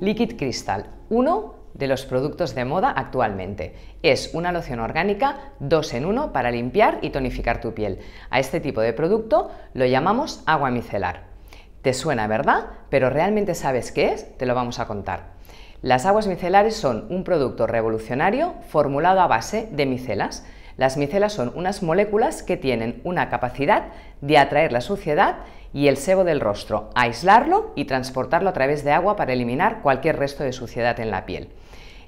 Liquid Crystal, uno de los productos de moda actualmente. Es una loción orgánica 2 en 1 para limpiar y tonificar tu piel. A este tipo de producto lo llamamos agua micelar. Te suena, ¿verdad? Pero ¿realmente sabes qué es? Te lo vamos a contar. Las aguas micelares son un producto revolucionario formulado a base de micelas. Las micelas son unas moléculas que tienen una capacidad de atraer la suciedad y el sebo del rostro, aislarlo y transportarlo a través de agua para eliminar cualquier resto de suciedad en la piel.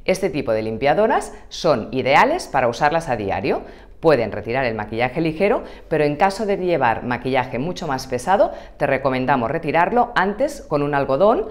Este tipo de limpiadoras son ideales para usarlas a diario. Pueden retirar el maquillaje ligero, pero en caso de llevar maquillaje mucho más pesado, te recomendamos retirarlo antes con un algodón,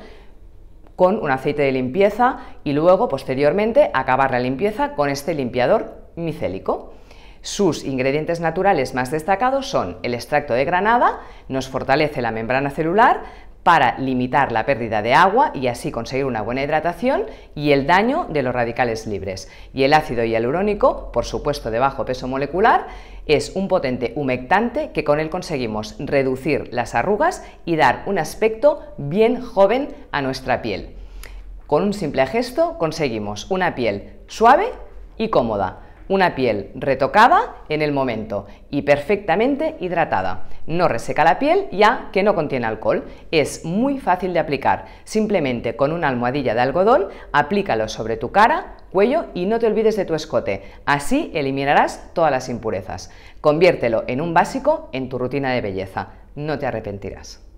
con un aceite de limpieza y luego, posteriormente, acabar la limpieza con este limpiador micélico. Sus ingredientes naturales más destacados son el extracto de granada, nos fortalece la membrana celular, para limitar la pérdida de agua y así conseguir una buena hidratación y el daño de los radicales libres. Y el ácido hialurónico, por supuesto de bajo peso molecular, es un potente humectante que con él conseguimos reducir las arrugas y dar un aspecto bien joven a nuestra piel. Con un simple gesto conseguimos una piel suave y cómoda una piel retocada en el momento y perfectamente hidratada. No reseca la piel ya que no contiene alcohol. Es muy fácil de aplicar. Simplemente con una almohadilla de algodón aplícalo sobre tu cara, cuello y no te olvides de tu escote. Así eliminarás todas las impurezas. Conviértelo en un básico en tu rutina de belleza. No te arrepentirás.